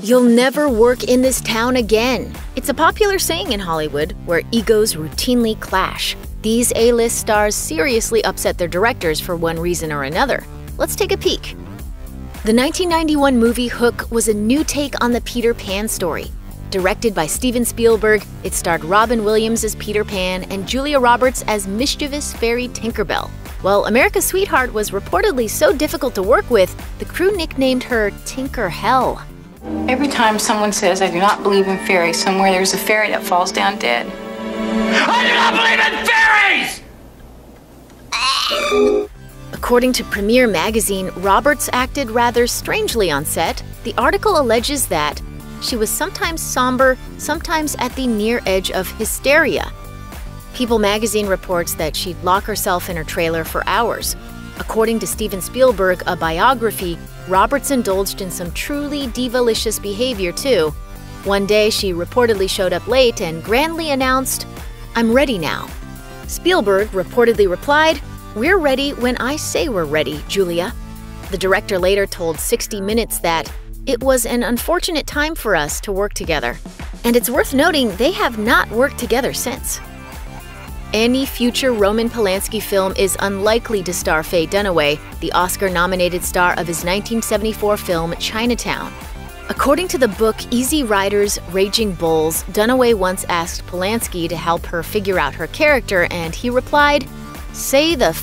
You'll never work in this town again. It's a popular saying in Hollywood where egos routinely clash. These A list stars seriously upset their directors for one reason or another. Let's take a peek. The 1991 movie Hook was a new take on the Peter Pan story. Directed by Steven Spielberg, it starred Robin Williams as Peter Pan and Julia Roberts as mischievous fairy Tinkerbell. While America's Sweetheart was reportedly so difficult to work with, the crew nicknamed her Tinker Hell. Every time someone says, I do not believe in fairies, somewhere there's a fairy that falls down dead. I do not believe in fairies! According to Premiere magazine, Roberts acted rather strangely on set. The article alleges that she was sometimes somber, sometimes at the near edge of hysteria. People magazine reports that she'd lock herself in her trailer for hours. According to Steven Spielberg, a biography, Roberts indulged in some truly divalicious behavior too. One day, she reportedly showed up late and grandly announced, I'm ready now. Spielberg reportedly replied, We're ready when I say we're ready, Julia. The director later told 60 Minutes that it was an unfortunate time for us to work together. And it's worth noting they have not worked together since. Any future Roman Polanski film is unlikely to star Faye Dunaway, the Oscar nominated star of his 1974 film Chinatown. According to the book Easy Riders Raging Bulls, Dunaway once asked Polanski to help her figure out her character, and he replied, Say the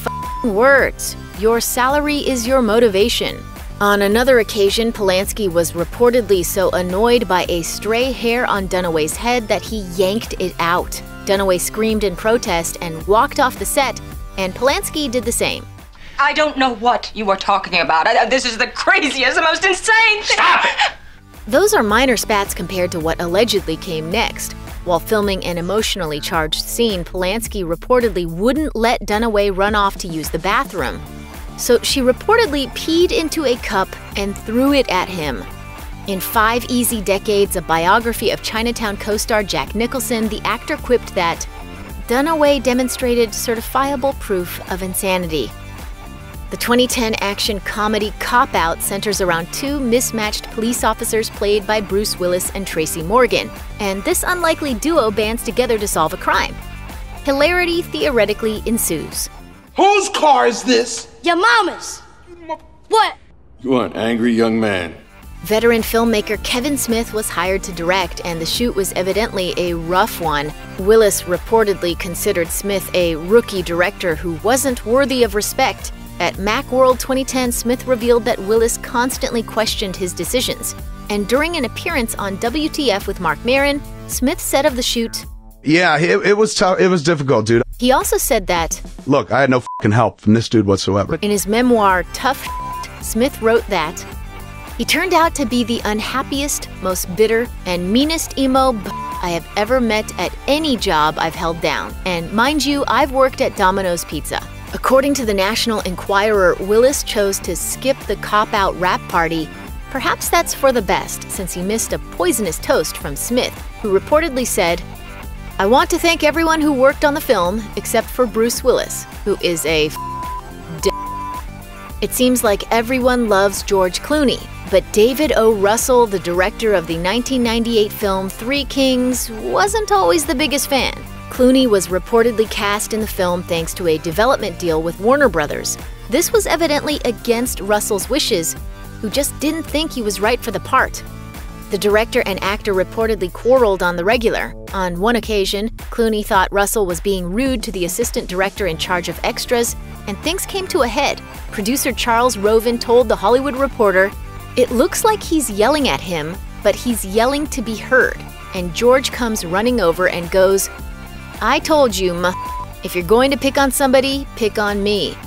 words. Your salary is your motivation. On another occasion, Polanski was reportedly so annoyed by a stray hair on Dunaway's head that he yanked it out. Dunaway screamed in protest and walked off the set, and Polanski did the same. I don't know what you are talking about. I, this is the craziest, the most insane thing. Stop it! Those are minor spats compared to what allegedly came next. While filming an emotionally charged scene, Polanski reportedly wouldn't let Dunaway run off to use the bathroom. So she reportedly peed into a cup and threw it at him. In Five Easy Decades, a biography of Chinatown co star Jack Nicholson, the actor quipped that Dunaway demonstrated certifiable proof of insanity. The 2010 action comedy Cop Out centers around two mismatched police officers played by Bruce Willis and Tracy Morgan, and this unlikely duo bands together to solve a crime. Hilarity theoretically ensues. Whose car is this? Your mama's. What? You are an angry young man. Veteran filmmaker Kevin Smith was hired to direct, and the shoot was evidently a rough one. Willis reportedly considered Smith a rookie director who wasn't worthy of respect. At Macworld 2010, Smith revealed that Willis constantly questioned his decisions. And during an appearance on WTF with Marc Maron, Smith said of the shoot, Yeah, it, it was tough. It was difficult, dude. he also said that, Look, I had no fucking help from this dude whatsoever. in his memoir, Tough Smith wrote that he turned out to be the unhappiest, most bitter, and meanest emo b- I have ever met at any job I've held down. And mind you, I've worked at Domino's Pizza. According to the National Enquirer, Willis chose to skip the cop out wrap party. Perhaps that's for the best, since he missed a poisonous toast from Smith, who reportedly said, I want to thank everyone who worked on the film, except for Bruce Willis, who is a it seems like everyone loves George Clooney, but David O. Russell, the director of the 1998 film Three Kings, wasn't always the biggest fan. Clooney was reportedly cast in the film thanks to a development deal with Warner Brothers. This was evidently against Russell's wishes, who just didn't think he was right for the part. The director and actor reportedly quarreled on the regular. On one occasion, Clooney thought Russell was being rude to the assistant director in charge of extras, and things came to a head. Producer Charles Roven told The Hollywood Reporter, It looks like he's yelling at him, but he's yelling to be heard. And George comes running over and goes, I told you. If you're going to pick on somebody, pick on me.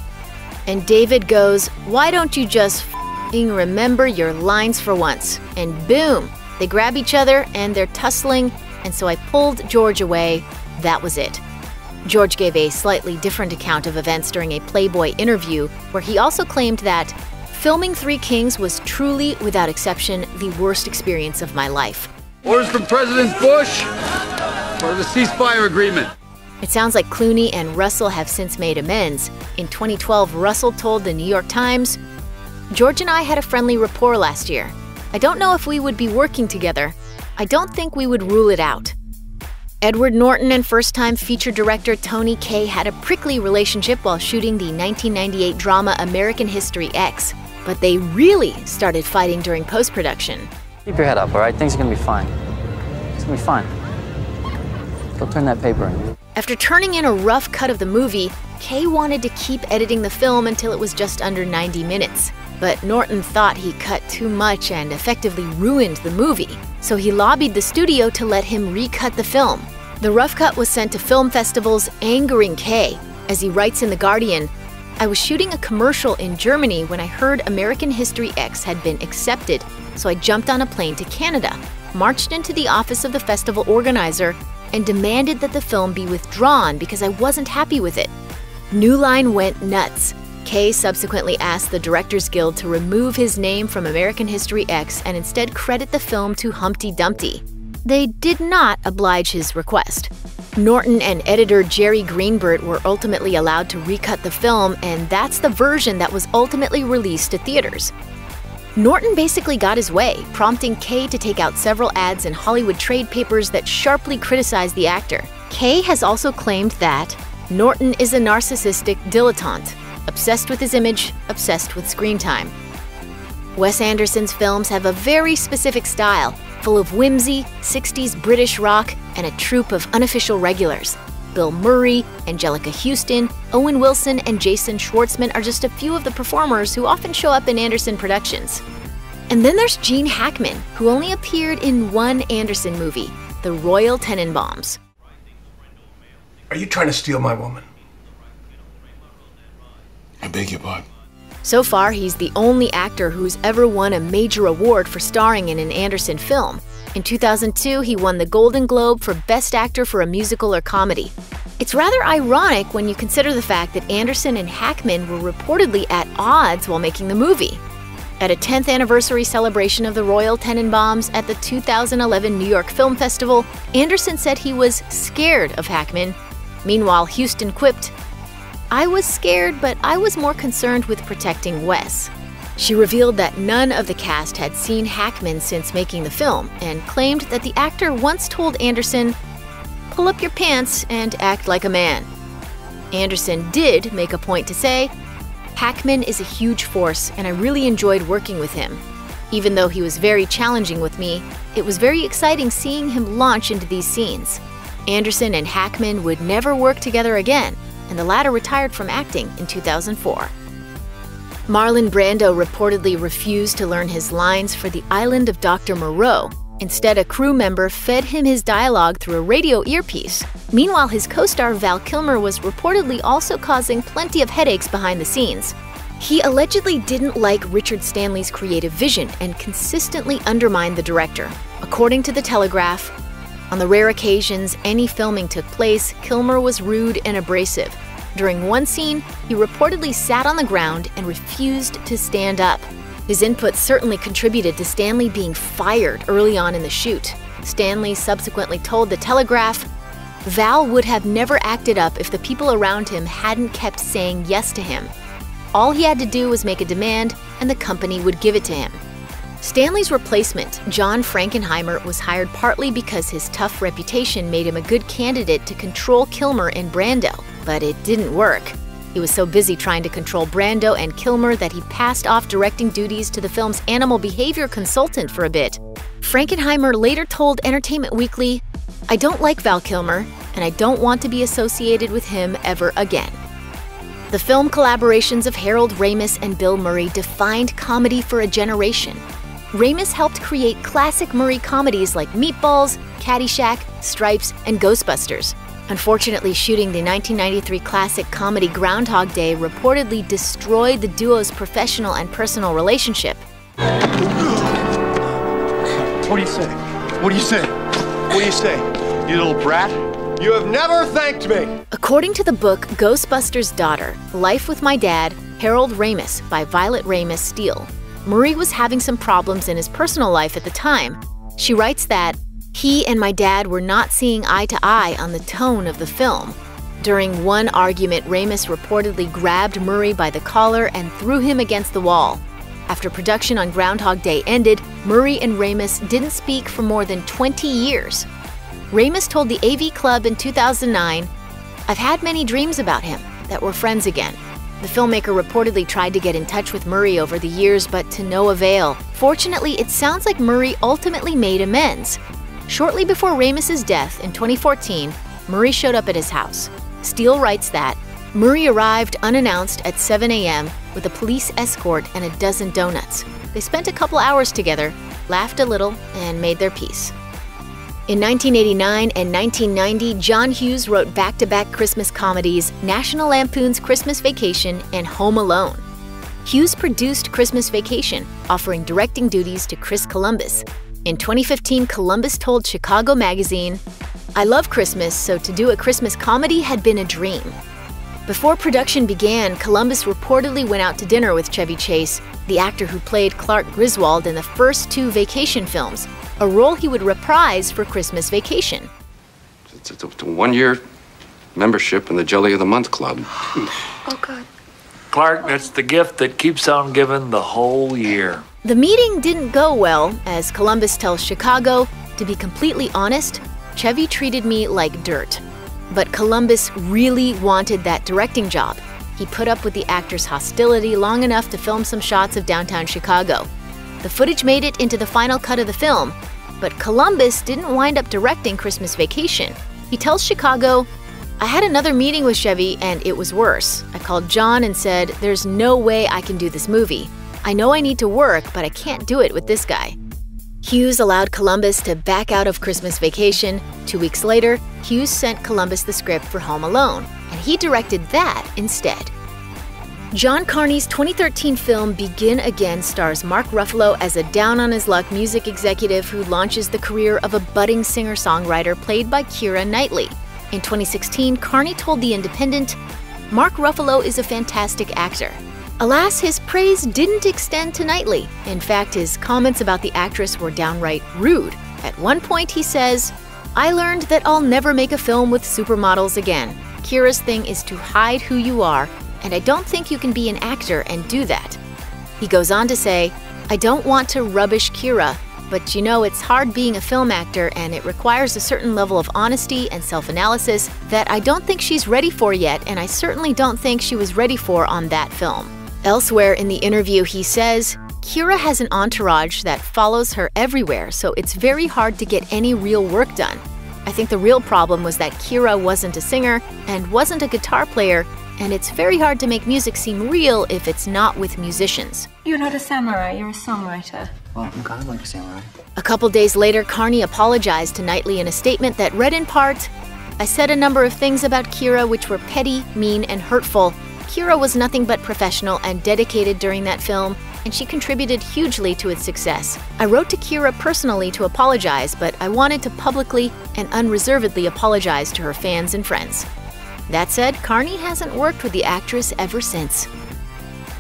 And David goes, Why don't you just remember your lines for once? And boom, they grab each other and they're tussling, and so I pulled George away. That was it. George gave a slightly different account of events during a Playboy interview, where he also claimed that filming Three Kings was truly, without exception, the worst experience of my life. Orders from President Bush for the ceasefire agreement. It sounds like Clooney and Russell have since made amends. In 2012, Russell told the New York Times, George and I had a friendly rapport last year. I don't know if we would be working together. I don't think we would rule it out. Edward Norton and first time feature director Tony Kaye had a prickly relationship while shooting the 1998 drama American History X, but they really started fighting during post production. Keep your head up, all right? Things are gonna be fine. It's gonna be fine. Go turn that paper in. After turning in a rough cut of the movie, Kaye wanted to keep editing the film until it was just under 90 minutes. But Norton thought he cut too much and effectively ruined the movie, so he lobbied the studio to let him recut the film. The rough cut was sent to film festivals, angering Kaye. As he writes in The Guardian, I was shooting a commercial in Germany when I heard American History X had been accepted, so I jumped on a plane to Canada, marched into the office of the festival organizer, and demanded that the film be withdrawn because I wasn't happy with it. New Line went nuts. Kaye subsequently asked the Directors Guild to remove his name from American History X and instead credit the film to Humpty Dumpty. They did not oblige his request. Norton and editor Jerry Greenberg were ultimately allowed to recut the film, and that's the version that was ultimately released to theaters. Norton basically got his way, prompting Kaye to take out several ads in Hollywood trade papers that sharply criticized the actor. Kaye has also claimed that Norton is a narcissistic dilettante, obsessed with his image, obsessed with screen time. Wes Anderson's films have a very specific style, full of whimsy, 60s British rock, and a troupe of unofficial regulars. Bill Murray, Anjelica Huston, Owen Wilson, and Jason Schwartzman are just a few of the performers who often show up in Anderson productions. And then there's Gene Hackman, who only appeared in one Anderson movie, The Royal Tenenbaums. Are you trying to steal my woman? Beg your pardon. So far, he's the only actor who's ever won a major award for starring in an Anderson film. In 2002, he won the Golden Globe for Best Actor for a Musical or Comedy. It's rather ironic when you consider the fact that Anderson and Hackman were reportedly at odds while making the movie. At a 10th anniversary celebration of the Royal Tenenbaums at the 2011 New York Film Festival, Anderson said he was scared of Hackman. Meanwhile, Huston quipped, I was scared, but I was more concerned with protecting Wes. She revealed that none of the cast had seen Hackman since making the film and claimed that the actor once told Anderson, Pull up your pants and act like a man. Anderson did make a point to say, Hackman is a huge force and I really enjoyed working with him. Even though he was very challenging with me, it was very exciting seeing him launch into these scenes. Anderson and Hackman would never work together again, and the latter retired from acting in 2004. Marlon Brando reportedly refused to learn his lines for the island of Dr. Moreau. Instead, a crew member fed him his dialogue through a radio earpiece. Meanwhile, his co star Val Kilmer was reportedly also causing plenty of headaches behind the scenes. He allegedly didn't like Richard Stanley's creative vision and consistently undermined the director. According to The Telegraph, on the rare occasions any filming took place, Kilmer was rude and abrasive. During one scene, he reportedly sat on the ground and refused to stand up. His input certainly contributed to Stanley being fired early on in the shoot. Stanley subsequently told The Telegraph, Val would have never acted up if the people around him hadn't kept saying yes to him. All he had to do was make a demand, and the company would give it to him. Stanley's replacement, John Frankenheimer, was hired partly because his tough reputation made him a good candidate to control Kilmer and Brando, but it didn't work. He was so busy trying to control Brando and Kilmer that he passed off directing duties to the film's animal behavior consultant for a bit. Frankenheimer later told Entertainment Weekly, I don't like Val Kilmer, and I don't want to be associated with him ever again. The film collaborations of Harold Ramis and Bill Murray defined comedy for a generation. Ramis helped create classic Murray comedies like Meatballs, Caddyshack, Stripes, and Ghostbusters. Unfortunately, shooting the 1993 classic comedy Groundhog Day reportedly destroyed the duo's professional and personal relationship. What do you say? What do you say? What do you say? You little brat? You have never thanked me! According to the book Ghostbusters' Daughter Life with My Dad, Harold Ramis by Violet Ramis Steele, Murray was having some problems in his personal life at the time. She writes that he and my dad were not seeing eye to eye on the tone of the film. During one argument, Ramis reportedly grabbed Murray by the collar and threw him against the wall. After production on Groundhog Day ended, Murray and Ramis didn't speak for more than 20 years. Ramis told the AV Club in 2009 I've had many dreams about him, that we're friends again. The filmmaker reportedly tried to get in touch with Murray over the years, but to no avail. Fortunately, it sounds like Murray ultimately made amends. Shortly before Ramis's death in 2014, Murray showed up at his house. Steele writes that Murray arrived unannounced at 7 a.m. with a police escort and a dozen donuts. They spent a couple hours together, laughed a little, and made their peace. In 1989 and 1990, John Hughes wrote back to back Christmas comedies National Lampoon's Christmas Vacation and Home Alone. Hughes produced Christmas Vacation, offering directing duties to Chris Columbus. In 2015, Columbus told Chicago Magazine, I love Christmas, so to do a Christmas comedy had been a dream. Before production began, Columbus reportedly went out to dinner with Chevy Chase, the actor who played Clark Griswold in the first two vacation films, a role he would reprise for Christmas Vacation. It's, it's a, a one year membership in the Jelly of the Month Club. Oh, God. Clark, that's the gift that keeps on giving the whole year. The meeting didn't go well, as Columbus tells Chicago, to be completely honest, Chevy treated me like dirt. But Columbus really wanted that directing job. He put up with the actor's hostility long enough to film some shots of downtown Chicago. The footage made it into the final cut of the film, but Columbus didn't wind up directing Christmas Vacation. He tells Chicago, I had another meeting with Chevy and it was worse. I called John and said, There's no way I can do this movie. I know I need to work, but I can't do it with this guy. Hughes allowed Columbus to back out of Christmas Vacation. Two weeks later, Hughes sent Columbus the script for Home Alone, and he directed that instead. John Carney's 2013 film Begin Again stars Mark Ruffalo as a down on his luck music executive who launches the career of a budding singer songwriter played by Keira Knightley. In 2016, Carney told The Independent, Mark Ruffalo is a fantastic actor. Alas, his praise didn't extend to Knightley. In fact, his comments about the actress were downright rude. At one point, he says, I learned that I'll never make a film with supermodels again. Keira's thing is to hide who you are and I don't think you can be an actor and do that. He goes on to say, I don't want to rubbish Keira, but you know, it's hard being a film actor and it requires a certain level of honesty and self analysis that I don't think she's ready for yet, and I certainly don't think she was ready for on that film. Elsewhere in the interview, he says, Keira has an entourage that follows her everywhere, so it's very hard to get any real work done. I think the real problem was that Keira wasn't a singer and wasn't a guitar player, and it's very hard to make music seem real if it's not with musicians. You're not a samurai, you're a songwriter. Well, I'm kind of like a samurai. A couple days later, Carney apologized to Knightley in a statement that read in part I said a number of things about Keira which were petty, mean, and hurtful. Keira was nothing but professional and dedicated during that film, and she contributed hugely to its success. I wrote to Keira personally to apologize, but I wanted to publicly and unreservedly apologize to her fans and friends. That said, Carney hasn't worked with the actress ever since.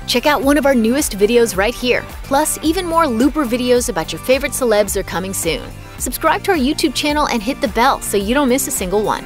Check out one of our newest videos right here. Plus, even more Looper videos about your favorite celebs are coming soon. Subscribe to our YouTube channel and hit the bell so you don't miss a single one.